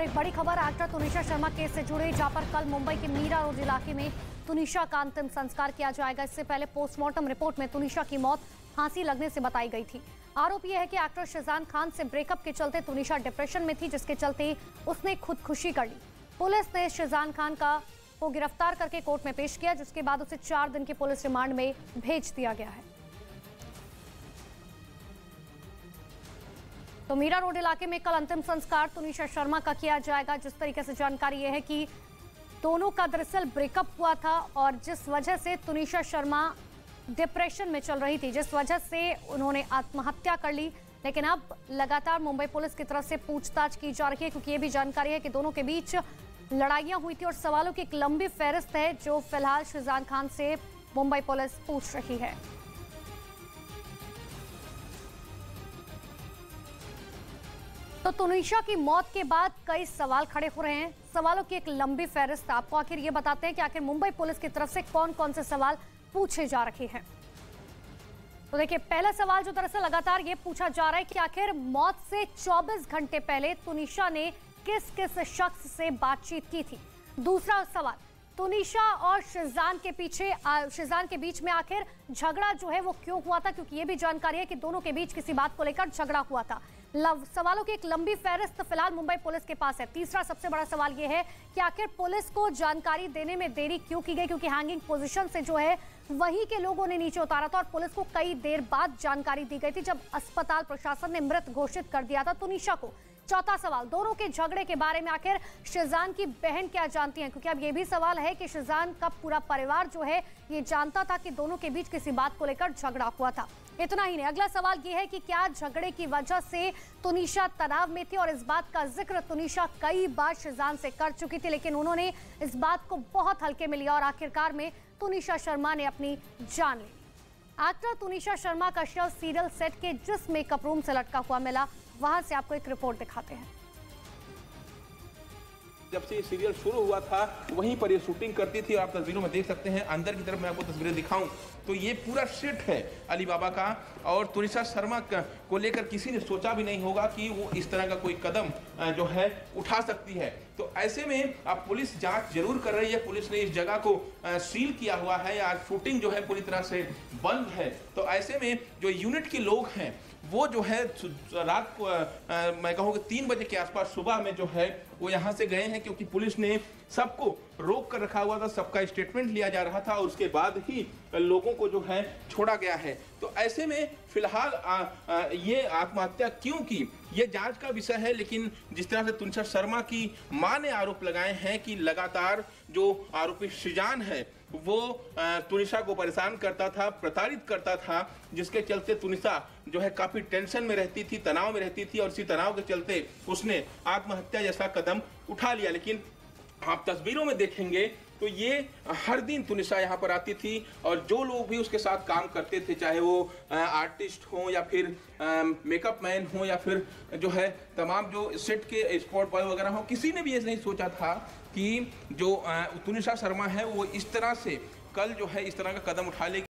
और एक बड़ी खबर, एक्टर तुनिशा शर्मा केस से जुड़े, जहाँ पर कल मुंबई के मीरा रोड इलाके में तुनिशा का अंतिम संस्कार किया जाएगा। इससे पहले पोस्टमार्टम रिपोर्ट में तुनिशा की मौत फांसी लगने से बताई गई थी। आरोप यह है कि एक्टर शहजान खान से ब्रेकअप के चलते तुनिशा डिप्रेशन में थी, जिसके चलते उसने खुदकुशी कर ली। पुलिस ने शहजान खान का, को गिरफ़्तार करके कोर्ट में पेश किया, जिसके बाद उसे चार दिन के पुलिस रिमांड में भेज दिया गया है। तो मीरा रोड इलाके में कल अंतिम संस्कार तुनिशा शर्मा का किया जाएगा, जिस तरीके से जानकारी यह है कि दोनों का दरअसल ब्रेकअप हुआ था और जिस वजह से तुनिशा शर्मा डिप्रेशन में चल रही थी, जिस वजह से उन्होंने आत्महत्या कर ली। लेकिन अब लगातार मुंबई पुलिस की तरफ़ से पूछताछ की जा रही है, क्योंकि ये भी जानकारी है कि दोनों के बीच लड़ाइयाँ हुई थी और सवालों की एक लंबी फहरिस्त है, जो फ़िलहाल शिजान खान से मुंबई पुलिस पूछ रही है। तो तुनिशा की मौत के बाद कई सवाल खड़े हो रहे हैं। सवालों की एक लंबी फहरिस्त आपको आखिर ये बताते हैं कि आखिर मुंबई पुलिस की तरफ़ से कौन कौन से सवाल पूछे जा रहे हैं। तो देखिए, पहला सवाल जो दरअसल लगातार ये पूछा जा रहा है कि आखिर मौत से 24 घंटे पहले तुनिशा ने किस किस शख्स से बातचीत की थी? दूसरा सवाल तुनिशा और शिजान के पीछे शिजान के बीच में आखिर झगड़ा जो है वो क्यों हुआ था? क्योंकि ये भी जानकारी है कि दोनों के बीच किसी बात को लेकर झगड़ा हुआ था। सवालों की एक लंबी फहरिस्त फ़िलहाल मुंबई पुलिस के पास है। तीसरा सबसे बड़ा सवाल यह है कि आखिर पुलिस को जानकारी देने में देरी क्यों की गई? क्योंकि हैंगिंग पोजीशन से जो है, वहीं के लोगों ने नीचे उतारा था और पुलिस को कई देर बाद जानकारी दी गई थी जब अस्पताल प्रशासन ने मृत घोषित कर दिया था। तुनिशा को चौथा सवाल, दोनों के झगड़े के बारे में आखिर शिजान की बहन क्या जानती हैं? क्योंकि अब ये भी सवाल है कि शिजान का पूरा परिवार जो है, ये जानता था कि दोनों के बीच किसी बात को लेकर झगड़ा हुआ था। इतना ही नहीं, अगला सवाल यह है कि क्या झगड़े की वजह से तुनिशा तनाव में थी? और इस बात का ज़िक्र तुनिशा कई बार शिजान से कर चुकी थी, लेकिन उन्होंने इस बात को बहुत हल्के में लिया और आखिरकार में तुनिशा शर्मा ने अपनी जान ली। एक्टर तुनिशा शर्मा का शव सीरियल सेट के जिस मेकअप रूम से लटका हुआ मिला, वहाँ से आपको एक रिपोर्ट दिखाते हैं। जब से ये सीरियल शुरू हुआ था, वहीं पर ये शूटिंग करती थी आप तस्वीरों में देख सकते हैं। अंदर की तरफ़ मैं आपको तस्वीरें दिखाऊँ तो ये पूरा सेट है अली बाबा का। और तुनिशा शर्मा को लेकर किसी ने सोचा भी नहीं होगा कि वो इस तरह का कोई कदम जो है, उठा सकती है। तो ऐसे में अब पुलिस जाँच ज़रूर कर रही है। पुलिस ने इस जगह को सील किया हुआ है। या शूटिंग जो है पूरी तरह से बंद है। तो ऐसे में जो यूनिट के लोग हैं, वो जो है रात को मैं कहूँ कि तीन बजे के आसपास सुबह में जो है, वो यहाँ से गए हैं क्योंकि पुलिस ने सबको रोक कर रखा हुआ था, सबका स्टेटमेंट लिया जा रहा था और उसके बाद ही लोगों को जो है छोड़ा गया है। तो ऐसे में फ़िलहाल ये आत्महत्या क्यों की? ये जाँच का विषय है, लेकिन जिस तरह से तुनसर शर्मा की माँ ने आरोप लगाए हैं कि लगातार जो आरोपी शिजान है, वो तुनिशा को परेशान करता था, प्रताड़ित करता था, जिसके चलते तुनिशा जो है काफ़ी टेंशन में रहती थी, तनाव में रहती थी, और इसी तनाव के चलते उसने आत्महत्या जैसा कदम उठा लिया। लेकिन आप तस्वीरों में देखेंगे तो ये हर दिन तुनिशा यहाँ पर आती थी और जो लोग भी उसके साथ काम करते थे, चाहे वो आर्टिस्ट हो या फिर मेकअप मैन हो या फिर जो है, तमाम जो सेट के स्पॉट बॉय वगैरह हो, किसी ने भी ये नहीं सोचा था कि जो तुनिशा शर्मा है, वो इस तरह से कल जो है इस तरह का कदम उठा लेगी।